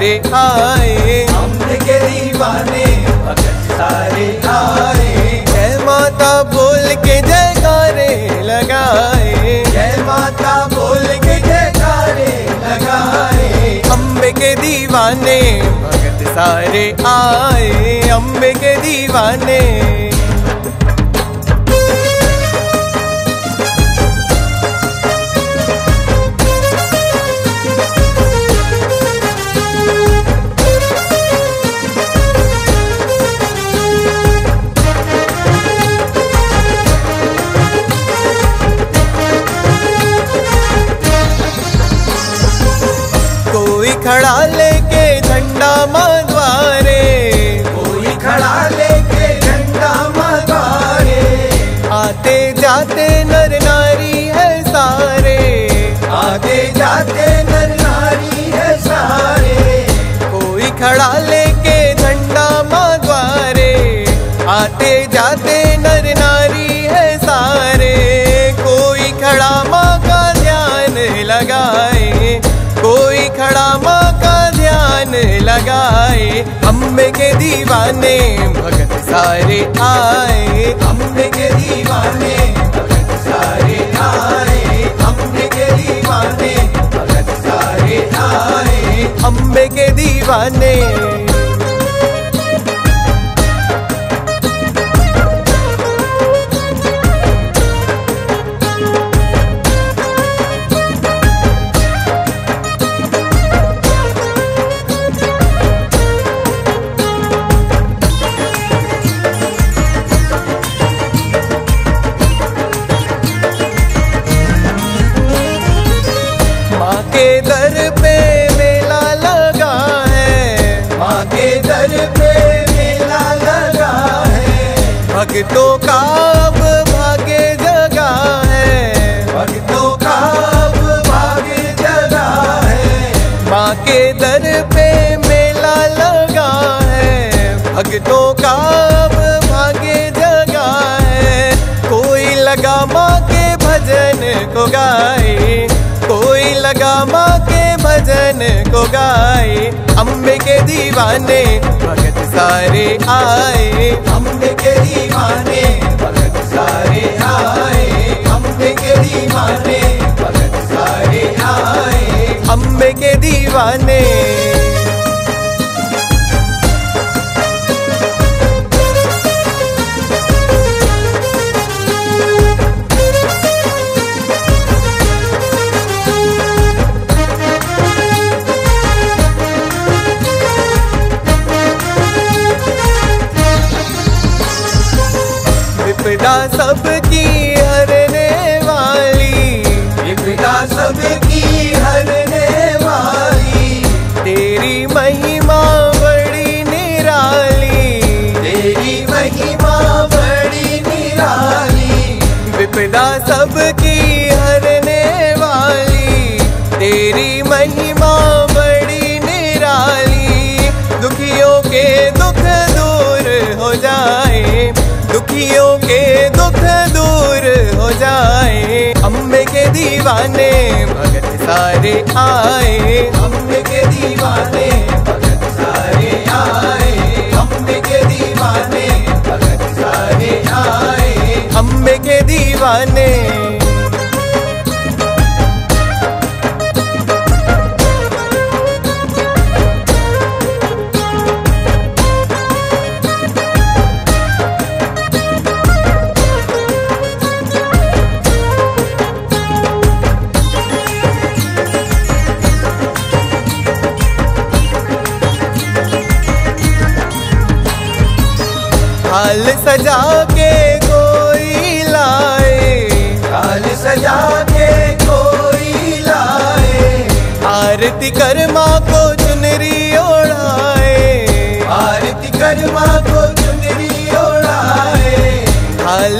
सारे आए। अम्बे के दीवाने भगत सारे आए। जय माता बोल के जयकारे लगाए। जय माता बोल के जयकारे लगाए। अम्बे के दीवाने भगत सारे आए। अम्बे के दीवाने खड़ा लेके झंडा माँ लगाए अम्बे के दीवाने भगत सारे आए अम्बे के दीवाने भक्तों का अब जगा है। भक्तों का अब भाग्य जगा है। माँ के दर पे मेला लगा है। भक्तों का अब जगा है। कोई लगा माँ के भजन को गाए। कोई लगा माँ के भजन को गाए। अम्बे के दीवाने भगत सारे आए। अम्बे दीवाने। विपदा सबकी हरने वाली। तेरी महिमा बड़ी निराली। दुखियों के दुख दूर हो जाए। दुखियों के दुख दूर हो जाए। अम्बे के दीवाने भगत सारे आए। अम्बे के दीवाने भगत सारे आए। दीवाने हाल सजा के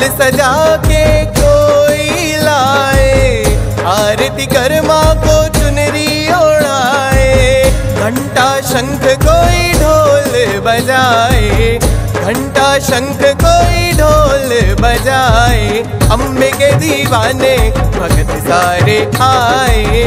हाल सजा के कोई लाए। आरती कर माँ को चुनरी ओढ़ाए। घंटा शंख कोई ढोल बजाए। घंटा शंख कोई ढोल बजाए। अम्बे के दीवाने भगत सारे आए।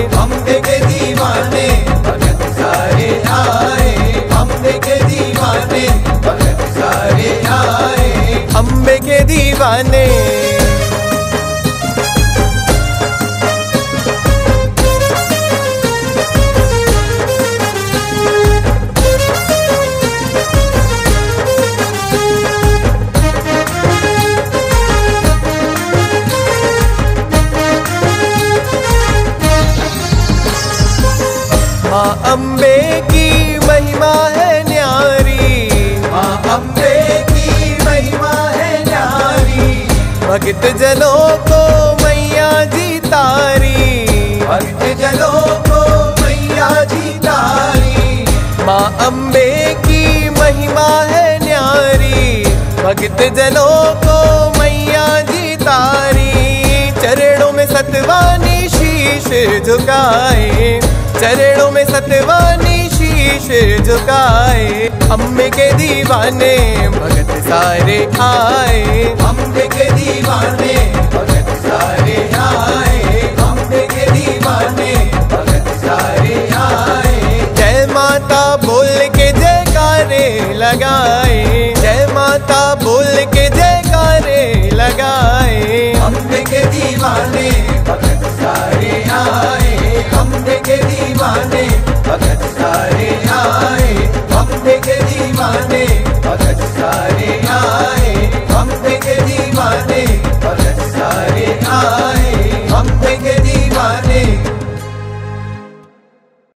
भक्त जनों को मैया जी तारी। भक्त जनों को मैया जी तारी। माँ अम्बे की महिमा है न्यारी। भक्त जनों को मैया जी तारी। चरणों में सतवानी शीश झुकाए। चरणों में सतवानी शीश झुकाए। अम्बे के दीवाने भगत सारे आए। दीवाने, भगत सारे आए। अम्बे के दीवाने सारे आए। जय माता बोल के जयकारे लगाए। जय माता बोल के जयकारे लगाए। अम्बे के सारे आए। अम्बे के दीवाने, भगत सारे आए।